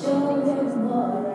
show him what